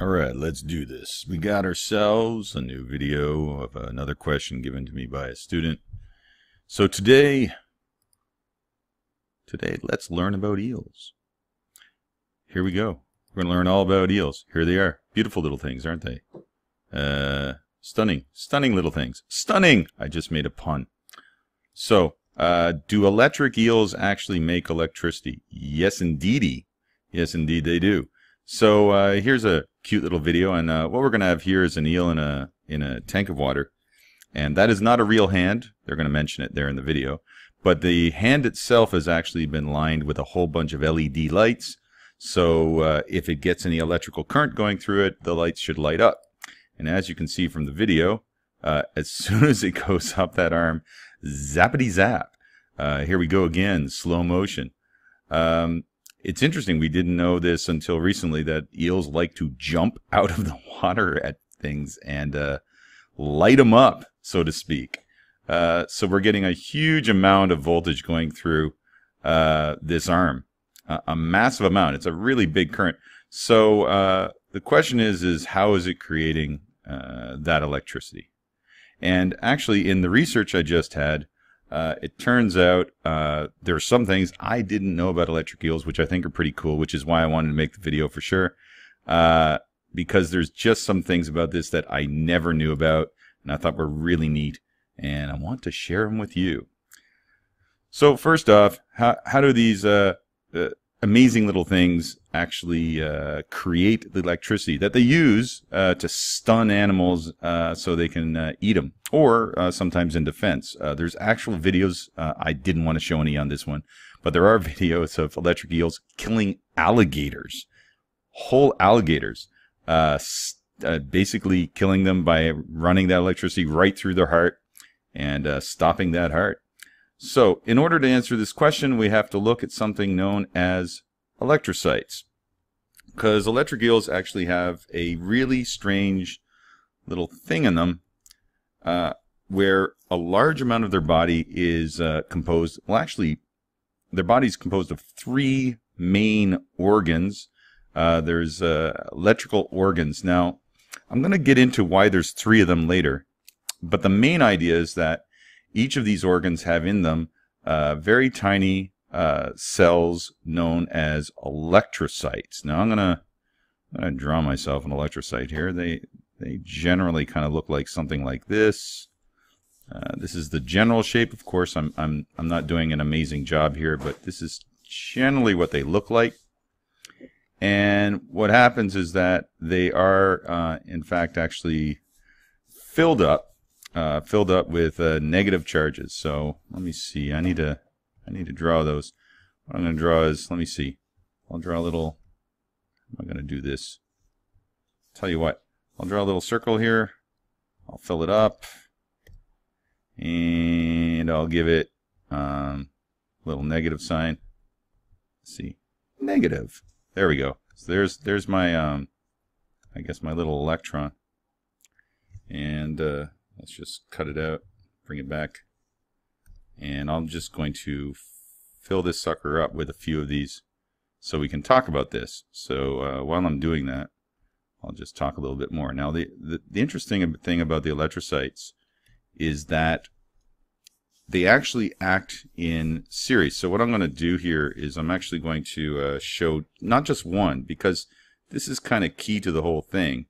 Alright, let's do this. We got ourselves a new video of another question given to me by a student. So today, today let's learn about eels. Here we go. We're going to learn all about eels. Here they are. Beautiful little things, aren't they? Uh, stunning. Stunning little things. Stunning! I just made a pun. So, uh, do electric eels actually make electricity? Yes, indeedy. Yes, indeed they do. So uh, here's a cute little video, and uh, what we're going to have here is an eel in a in a tank of water, and that is not a real hand. They're going to mention it there in the video, but the hand itself has actually been lined with a whole bunch of LED lights. So uh, if it gets any electrical current going through it, the lights should light up. And as you can see from the video, uh, as soon as it goes up that arm, zappity zap. Uh, here we go again, slow motion. Um, it's interesting. We didn't know this until recently that eels like to jump out of the water at things and uh, light them up, so to speak. Uh, so we're getting a huge amount of voltage going through uh, this arm, a massive amount. It's a really big current. So uh, the question is, is how is it creating uh, that electricity? And actually, in the research I just had, uh, it turns out uh, there are some things I didn't know about electric eels, which I think are pretty cool, which is why I wanted to make the video for sure. Uh, because there's just some things about this that I never knew about, and I thought were really neat, and I want to share them with you. So first off, how, how do these uh, uh, amazing little things actually uh, create the electricity that they use uh, to stun animals uh, so they can uh, eat them, or uh, sometimes in defense. Uh, there's actual videos. I didn't want to show any on this one, but there are videos of electric eels killing alligators, whole alligators, basically killing them by running that electricity right through their heart and stopping that heart. So in order to answer this question, we have to look at something known as electrocytes. Because electric eels actually have a really strange little thing in them uh, where a large amount of their body is uh, composed, well actually their body is composed of three main organs. Uh, there's uh, electrical organs. Now, I'm going to get into why there's three of them later, but the main idea is that each of these organs have in them uh, very tiny uh, cells known as electrocytes. Now I'm gonna, I'm gonna draw myself an electrocyte here. They they generally kind of look like something like this. Uh, this is the general shape. Of course, I'm I'm I'm not doing an amazing job here, but this is generally what they look like. And what happens is that they are, uh, in fact, actually filled up uh, filled up with uh, negative charges. So let me see. I need to I need to draw those. What I'm going to draw is let me see. I'll draw a little. I'm going to do this? Tell you what. I'll draw a little circle here. I'll fill it up, and I'll give it um, a little negative sign. Let's see, negative. There we go. So there's there's my um, I guess my little electron, and uh, Let's just cut it out, bring it back. And I'm just going to fill this sucker up with a few of these so we can talk about this. So uh, while I'm doing that, I'll just talk a little bit more. Now, the, the, the interesting thing about the electrocytes is that they actually act in series. So what I'm going to do here is I'm actually going to uh, show not just one, because this is kind of key to the whole thing,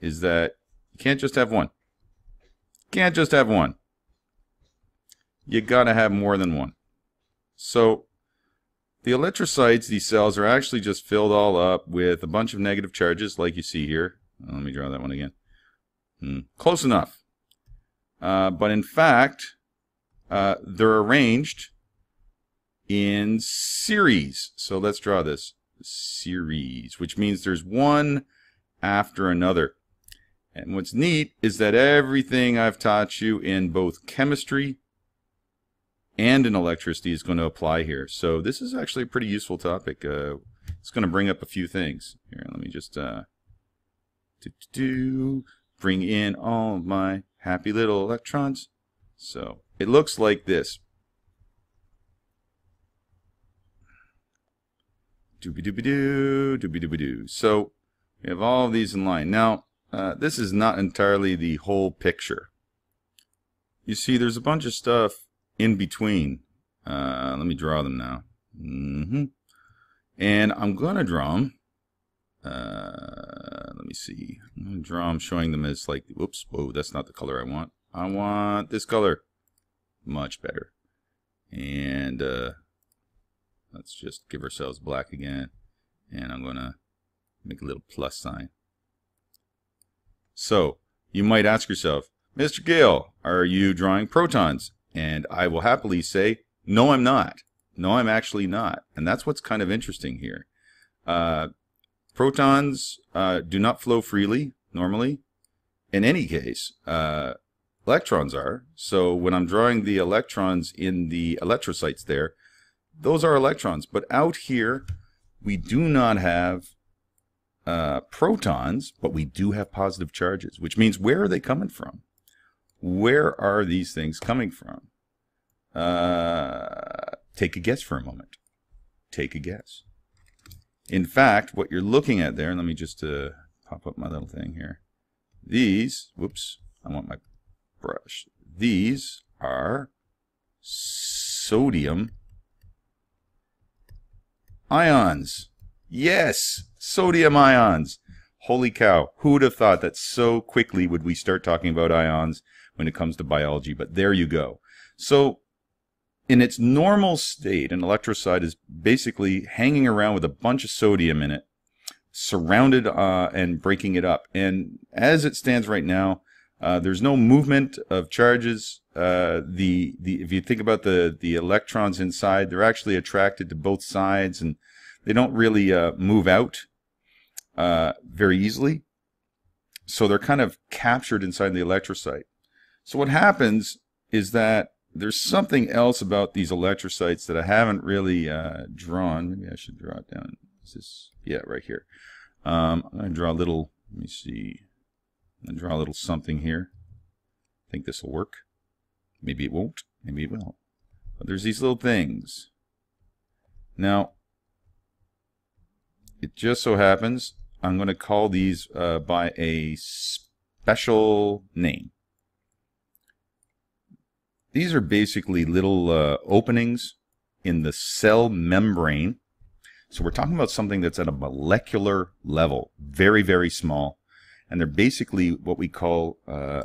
is that you can't just have one. Can't just have one. You gotta have more than one. So the electrocytes, these cells, are actually just filled all up with a bunch of negative charges like you see here. let me draw that one again. Hmm. Close enough. Uh, but in fact, uh, they're arranged in series. So let's draw this. Series, which means there's one after another. And what's neat is that everything I've taught you in both chemistry and in electricity is going to apply here. So this is actually a pretty useful topic. Uh, it's going to bring up a few things. Here, let me just uh, do, do, bring in all my happy little electrons. So it looks like this. Doobie doobie doo, doobie doobie doo. So We have all of these in line. Now, uh, this is not entirely the whole picture. You see, there's a bunch of stuff in between. Uh, let me draw them now. Mm -hmm. And I'm going to draw them. Uh, let me see. I'm going to draw them showing them as like, whoops, whoa, that's not the color I want. I want this color. Much better. And uh, let's just give ourselves black again. And I'm going to make a little plus sign. So, you might ask yourself, Mr. Gale, are you drawing protons? And I will happily say, no, I'm not. No, I'm actually not. And that's what's kind of interesting here. Uh, protons uh, do not flow freely, normally. In any case, uh, electrons are. So when I'm drawing the electrons in the electrocytes there, those are electrons. But out here, we do not have uh, protons, but we do have positive charges, which means where are they coming from? Where are these things coming from? Uh, take a guess for a moment. Take a guess. In fact, what you're looking at there, and let me just uh, pop up my little thing here. These, whoops, I want my brush. These are sodium ions. Yes, sodium ions. Holy cow, who would have thought that so quickly would we start talking about ions when it comes to biology? But there you go. So in its normal state, an electrocyte is basically hanging around with a bunch of sodium in it, surrounded uh, and breaking it up. And as it stands right now, uh, there's no movement of charges. Uh, the the if you think about the the electrons inside, they're actually attracted to both sides, and they don't really uh, move out uh, very easily. So they're kind of captured inside the electrocyte. So what happens is that there's something else about these electrocytes that I haven't really uh, drawn. Maybe I should draw it down. Is this? Yeah, right here. Um, I'm going to draw a little. Let me see. I'm going to draw a little something here. I think this will work. Maybe it won't. Maybe it will. But there's these little things. Now, it just so happens I'm going to call these uh, by a special name. These are basically little uh, openings in the cell membrane. So we're talking about something that's at a molecular level, very, very small. And they're basically what we call, uh,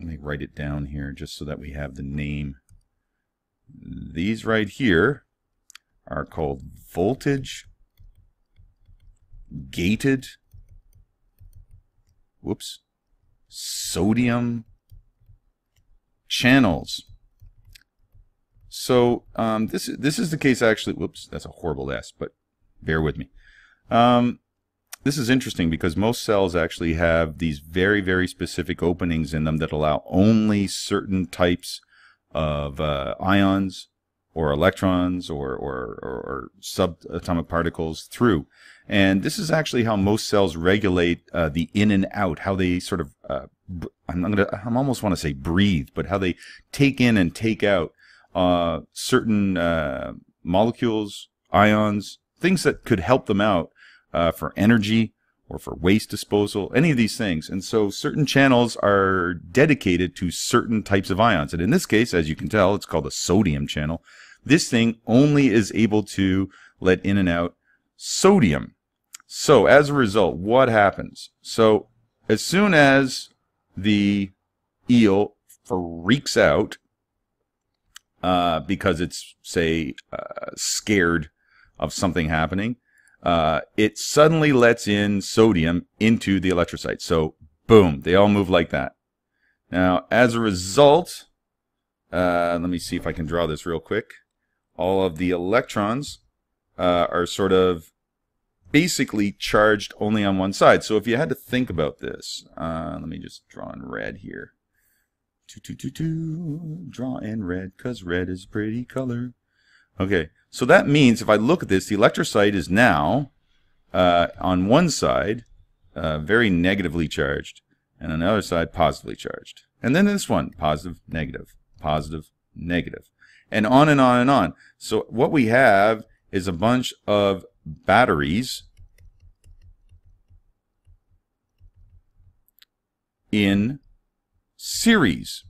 let me write it down here just so that we have the name. These right here are called voltage gated, whoops, sodium channels. So um, this this is the case actually. Whoops, that's a horrible S, but bear with me. Um, this is interesting because most cells actually have these very very specific openings in them that allow only certain types of uh, ions or electrons or, or, or, or, subatomic particles through. And this is actually how most cells regulate uh, the in and out, how they sort of, uh, I'm, gonna, I'm almost want to say breathe, but how they take in and take out uh, certain uh, molecules, ions, things that could help them out uh, for energy or for waste disposal, any of these things. And so certain channels are dedicated to certain types of ions. And in this case, as you can tell, it's called a sodium channel. This thing only is able to let in and out sodium. So as a result, what happens? So as soon as the eel freaks out, uh, because it's, say, uh, scared of something happening, uh, it suddenly lets in sodium into the electrocyte. So, boom, they all move like that. Now, as a result, uh, let me see if I can draw this real quick. All of the electrons uh, are sort of basically charged only on one side. So if you had to think about this, uh, let me just draw in red here. Two, two, two, two, draw in red, because red is a pretty color. Okay, so that means if I look at this, the electrocyte is now uh, on one side uh, very negatively charged, and on the other side positively charged. And then this one, positive, negative, positive, negative, and on and on and on. So what we have is a bunch of batteries in series.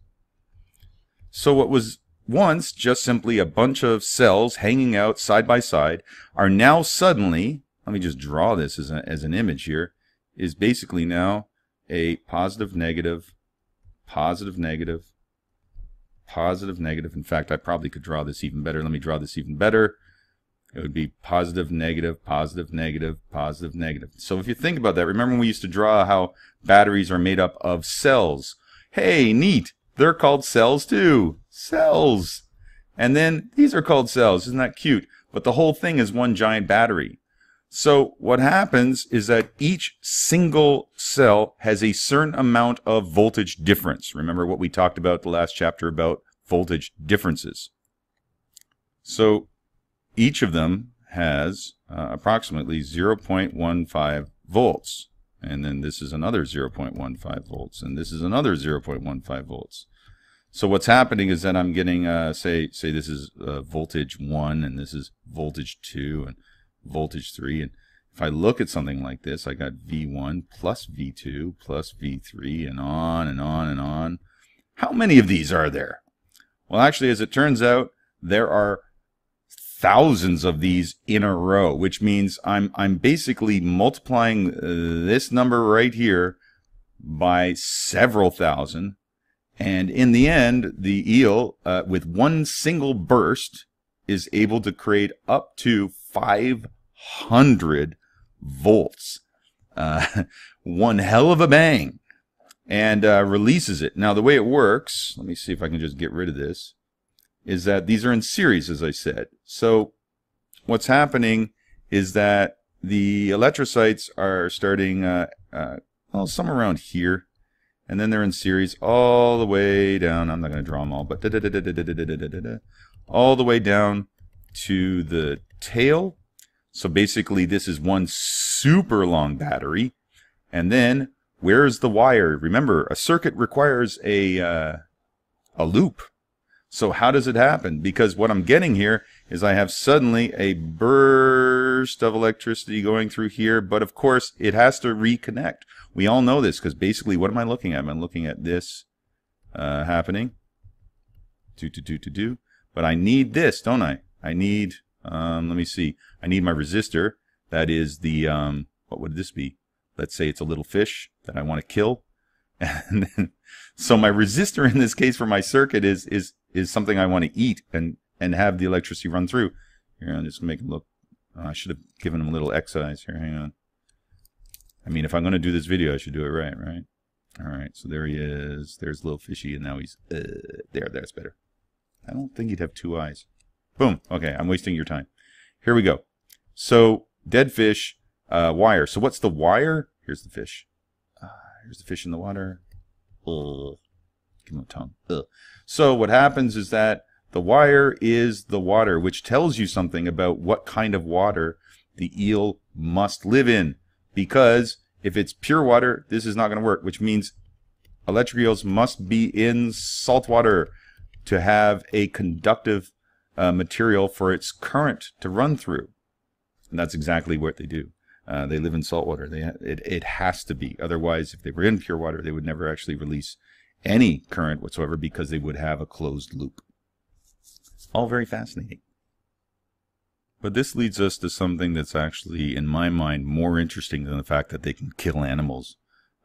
So what was once just simply a bunch of cells hanging out side by side are now suddenly, let me just draw this as, a, as an image here, is basically now a positive, negative, positive, negative, positive, negative. In fact, I probably could draw this even better. Let me draw this even better. It would be positive, negative, positive, negative, positive, negative. So if you think about that, remember when we used to draw how batteries are made up of cells. Hey, neat. They're called cells too. Cells. And then these are called cells. Isn't that cute? But the whole thing is one giant battery. So what happens is that each single cell has a certain amount of voltage difference. Remember what we talked about the last chapter about voltage differences. So each of them has uh, approximately 0.15 volts. And then this is another 0.15 volts. And this is another 0.15 volts. So what's happening is that I'm getting, uh, say, say this is uh, voltage 1 and this is voltage 2 and voltage 3. And if I look at something like this, I got V1 plus V2 plus V3 and on and on and on. How many of these are there? Well, actually, as it turns out, there are thousands of these in a row, which means I'm, I'm basically multiplying uh, this number right here by several thousand. And in the end, the eel, uh, with one single burst, is able to create up to 500 volts. Uh, one hell of a bang. And uh, releases it. Now, the way it works, let me see if I can just get rid of this is that these are in series, as I said. So what's happening is that the electrocytes are starting, uh, uh, well, somewhere around here, and then they're in series all the way down. I'm not going to draw them all, but all the way down to the tail. So basically, this is one super long battery, and then where's the wire? Remember, a circuit requires a uh, a loop. So how does it happen? Because what I'm getting here is I have suddenly a burst of electricity going through here, but of course it has to reconnect. We all know this because basically what am I looking at? I'm looking at this uh, happening. Do, do, do, do, do. But I need this, don't I? I need, um, let me see. I need my resistor. That is the, um, what would this be? Let's say it's a little fish that I want to kill. And then, so my resistor in this case for my circuit is, is is something I want to eat and and have the electricity run through. Here, I'll just make him look. Oh, I should have given him a little excise here. Hang on. I mean, if I'm going to do this video, I should do it right, right? All right, so there he is. There's little fishy, and now he's uh, there. That's better. I don't think he'd have two eyes. Boom. Okay, I'm wasting your time. Here we go. So dead fish, uh, wire. So what's the wire? Here's the fish. Uh, here's the fish in the water. Ugh. Give tongue. Ugh. So what happens is that the wire is the water, which tells you something about what kind of water the eel must live in. Because if it's pure water, this is not going to work, which means electric eels must be in salt water to have a conductive uh, material for its current to run through. And that's exactly what they do. Uh, they live in salt water. They, it, it has to be. Otherwise, if they were in pure water, they would never actually release any current whatsoever because they would have a closed loop. All very fascinating. But this leads us to something that's actually, in my mind, more interesting than the fact that they can kill animals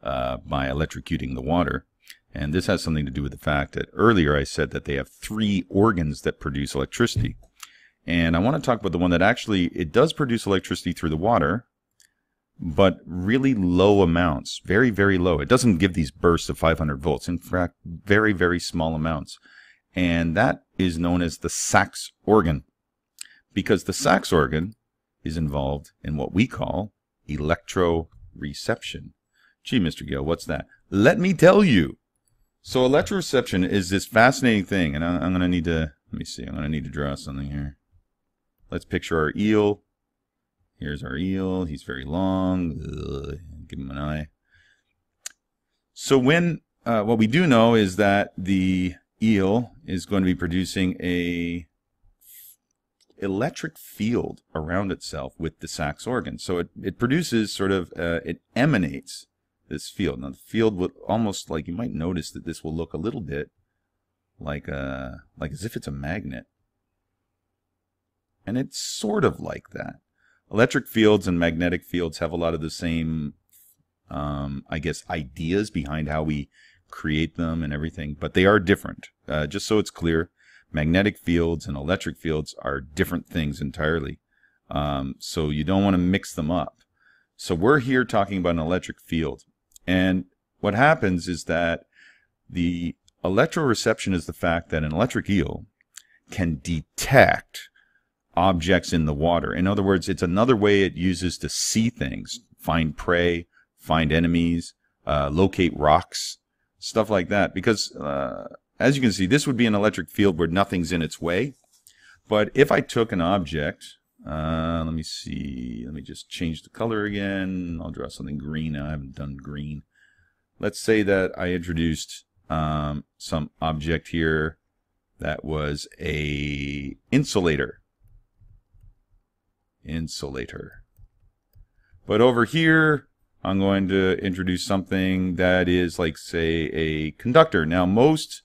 uh, by electrocuting the water. And this has something to do with the fact that earlier I said that they have three organs that produce electricity. And I want to talk about the one that actually, it does produce electricity through the water, but really low amounts, very, very low. It doesn't give these bursts of 500 volts. In fact, very, very small amounts. And that is known as the Sachs organ because the Sachs organ is involved in what we call electroreception. Gee, Mr. Gill, what's that? Let me tell you. So electroreception is this fascinating thing, and I'm going to need to, let me see, I'm going to need to draw something here. Let's picture our eel Here's our eel. He's very long. Ugh, give him an eye. So when uh, what we do know is that the eel is going to be producing a electric field around itself with the Sachs organ. So it, it produces sort of, uh, it emanates this field. Now the field would almost like you might notice that this will look a little bit like a like as if it's a magnet. And it's sort of like that. Electric fields and magnetic fields have a lot of the same um, I guess ideas behind how we create them and everything, but they are different. Uh, just so it's clear, magnetic fields and electric fields are different things entirely. Um, so you don't want to mix them up. So we're here talking about an electric field. And what happens is that the electroreception is the fact that an electric eel can detect objects in the water. In other words, it's another way it uses to see things, find prey, find enemies, uh, locate rocks, stuff like that. Because uh, as you can see, this would be an electric field where nothing's in its way. But if I took an object, uh, let me see, let me just change the color again. I'll draw something green. I haven't done green. Let's say that I introduced um, some object here that was a insulator. Insulator. But over here, I'm going to introduce something that is like, say, a conductor. Now, most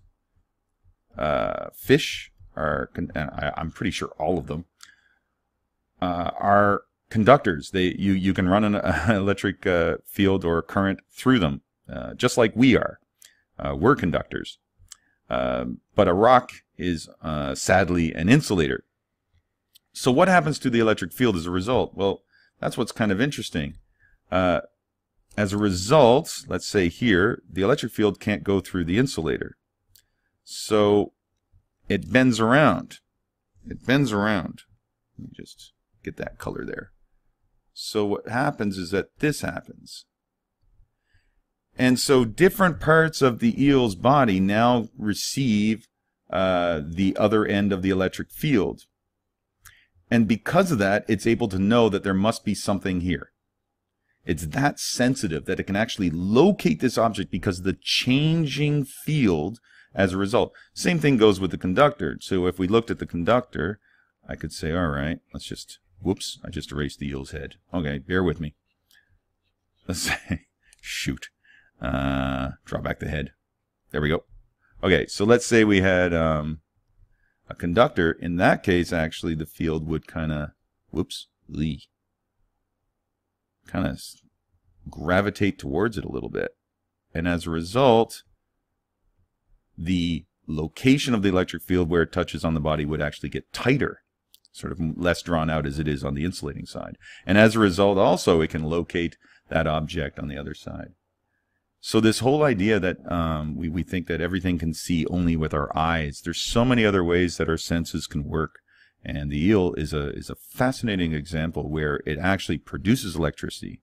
uh, fish are, I, I'm pretty sure all of them, uh, are conductors. They you you can run an electric uh, field or current through them, uh, just like we are. Uh, we're conductors, um, but a rock is uh, sadly an insulator. So what happens to the electric field as a result? Well, that's what's kind of interesting. Uh, as a result, let's say here, the electric field can't go through the insulator. So it bends around. It bends around. Let me just get that color there. So what happens is that this happens. And so different parts of the eel's body now receive uh, the other end of the electric field. And because of that, it's able to know that there must be something here. It's that sensitive that it can actually locate this object because of the changing field as a result. Same thing goes with the conductor. So if we looked at the conductor, I could say, all right, let's just, whoops, I just erased the eel's head. Okay, bear with me. Let's say, shoot, uh, draw back the head. There we go. Okay, so let's say we had um, a conductor. In that case, actually, the field would kind of, whoops, lee, kind of gravitate towards it a little bit. And as a result, the location of the electric field where it touches on the body would actually get tighter, sort of less drawn out as it is on the insulating side. And as a result, also, it can locate that object on the other side. So this whole idea that um, we, we think that everything can see only with our eyes, there's so many other ways that our senses can work. And the eel is a, is a fascinating example where it actually produces electricity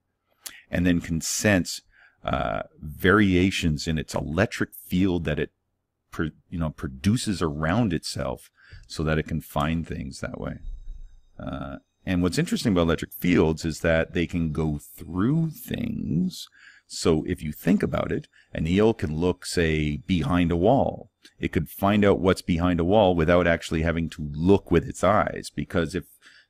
and then can sense uh, variations in its electric field that it you know produces around itself so that it can find things that way. Uh, and what's interesting about electric fields is that they can go through things. So if you think about it, an eel can look, say, behind a wall. It could find out what's behind a wall without actually having to look with its eyes. Because if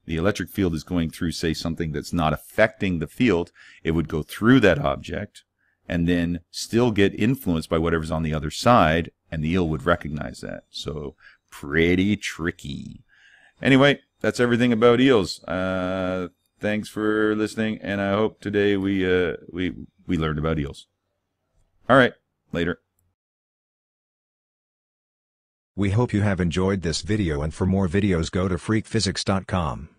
the electric field is going through, say, something that's not affecting the field, it would go through that object and then still get influenced by whatever's on the other side and the eel would recognize that. So pretty tricky. Anyway, that's everything about eels. Uh, thanks for listening, and I hope today we uh, we we learned about eels. All right, later. We hope you have enjoyed this video and for more videos go to freqphysics.com.